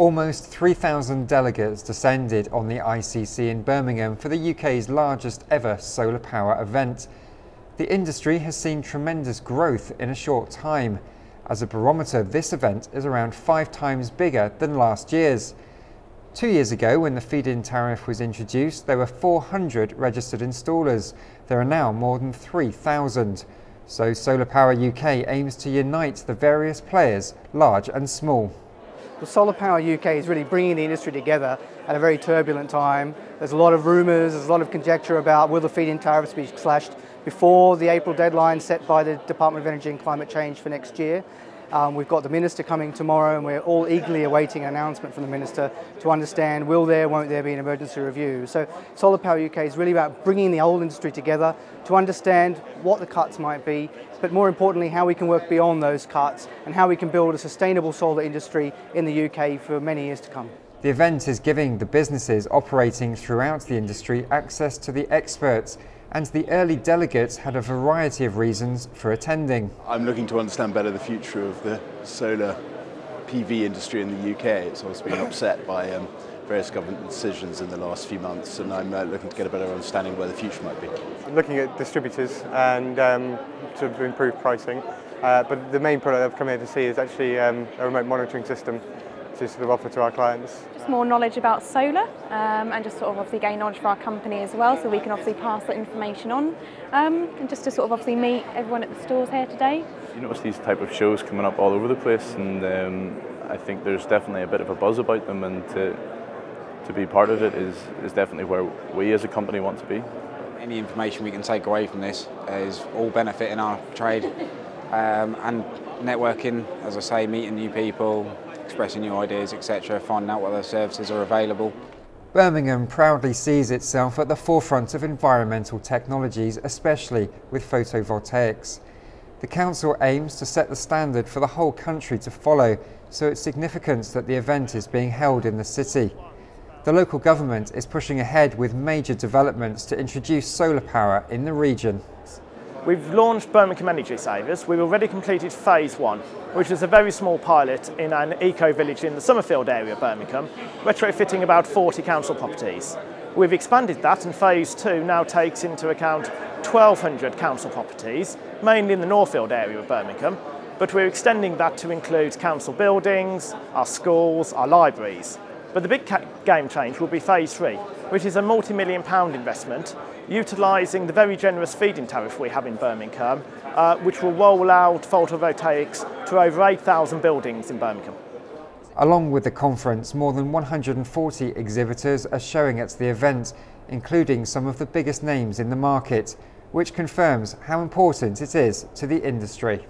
Almost 3,000 delegates descended on the ICC in Birmingham for the UK's largest ever solar power event. The industry has seen tremendous growth in a short time. As a barometer, this event is around five times bigger than last year's. Two years ago, when the feed-in tariff was introduced, there were 400 registered installers. There are now more than 3,000. So Solar Power UK aims to unite the various players, large and small. Well, Solar Power UK is really bringing the industry together at a very turbulent time. There's a lot of rumours, there's a lot of conjecture about will the feed-in tariffs be slashed before the April deadline set by the Department of Energy and Climate Change for next year. Um, we've got the Minister coming tomorrow and we're all eagerly awaiting an announcement from the Minister to understand will there, won't there be an emergency review. So Solar Power UK is really about bringing the whole industry together to understand what the cuts might be, but more importantly how we can work beyond those cuts and how we can build a sustainable solar industry in the UK for many years to come. The event is giving the businesses operating throughout the industry access to the experts and the early delegates had a variety of reasons for attending. I'm looking to understand better the future of the solar PV industry in the UK. It's always been upset by um, various government decisions in the last few months, and I'm uh, looking to get a better understanding where the future might be. I'm looking at distributors and um, to improve pricing, uh, but the main product I've come here to see is actually um, a remote monitoring system to sort of offer to our clients. Just more knowledge about solar um, and just sort of obviously gain knowledge for our company as well so we can obviously pass that information on um, and just to sort of obviously meet everyone at the stores here today. You notice these type of shows coming up all over the place and um, I think there's definitely a bit of a buzz about them and to, to be part of it is, is definitely where we as a company want to be. Any information we can take away from this is all benefiting our trade um, and networking, as I say, meeting new people, expressing new ideas, etc., finding out what services are available. Birmingham proudly sees itself at the forefront of environmental technologies, especially with photovoltaics. The Council aims to set the standard for the whole country to follow, so it's significant that the event is being held in the city. The local government is pushing ahead with major developments to introduce solar power in the region. We've launched Birmingham Energy Savers. We've already completed phase one, which is a very small pilot in an eco-village in the Summerfield area of Birmingham, retrofitting about 40 council properties. We've expanded that and phase two now takes into account 1,200 council properties, mainly in the Northfield area of Birmingham, but we're extending that to include council buildings, our schools, our libraries. But the big game change will be phase three, which is a multi-million pound investment utilising the very generous feed-in tariff we have in Birmingham, uh, which will roll out photovoltaics to over 8,000 buildings in Birmingham. Along with the conference, more than 140 exhibitors are showing at the event, including some of the biggest names in the market, which confirms how important it is to the industry.